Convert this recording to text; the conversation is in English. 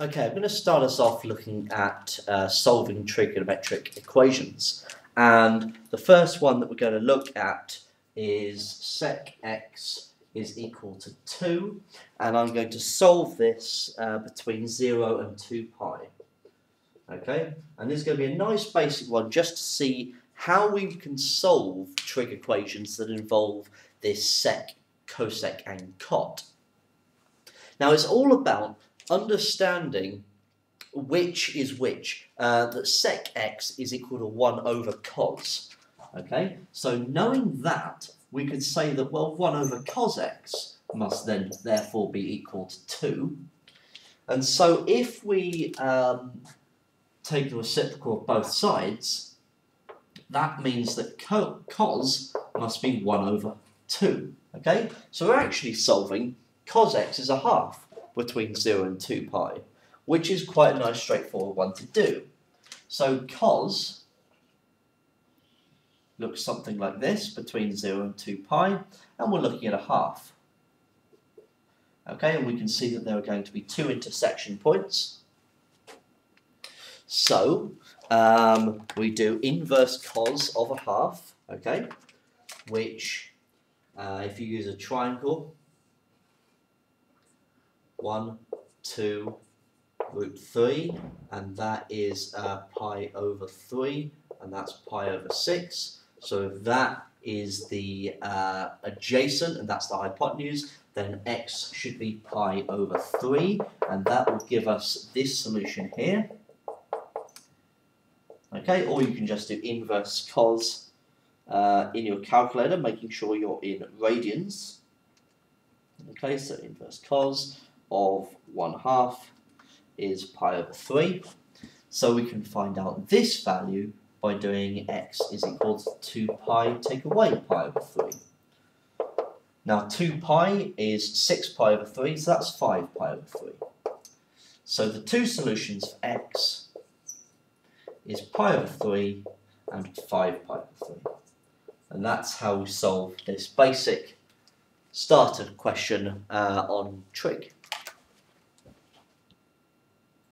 Okay, I'm going to start us off looking at uh, solving trigonometric equations. And the first one that we're going to look at is sec x is equal to 2. And I'm going to solve this uh, between 0 and 2 pi. Okay, and this is going to be a nice basic one just to see how we can solve trig equations that involve this sec, cosec and cot. Now it's all about understanding which is which, uh, that sec x is equal to 1 over cos. Okay, so knowing that, we could say that, well, 1 over cos x must then therefore be equal to 2. And so if we um, take the reciprocal of both sides, that means that co cos must be 1 over 2. Okay, so we're actually solving cos x is a half between 0 and 2 pi, which is quite a nice straightforward one to do. So cos looks something like this, between 0 and 2 pi, and we're looking at a half. Okay, and we can see that there are going to be two intersection points. So, um, we do inverse cos of a half, okay, which, uh, if you use a triangle, 1, 2, root 3, and that is uh, pi over 3, and that's pi over 6. So if that is the uh, adjacent, and that's the hypotenuse, then x should be pi over 3, and that will give us this solution here. Okay, or you can just do inverse cos uh, in your calculator, making sure you're in radians. Okay, so inverse cos of 1 half is pi over 3. So we can find out this value by doing x is equal to 2 pi take away pi over 3. Now 2 pi is 6 pi over 3, so that's 5 pi over 3. So the two solutions for x is pi over 3 and 5 pi over 3. And that's how we solve this basic starter question uh, on trig.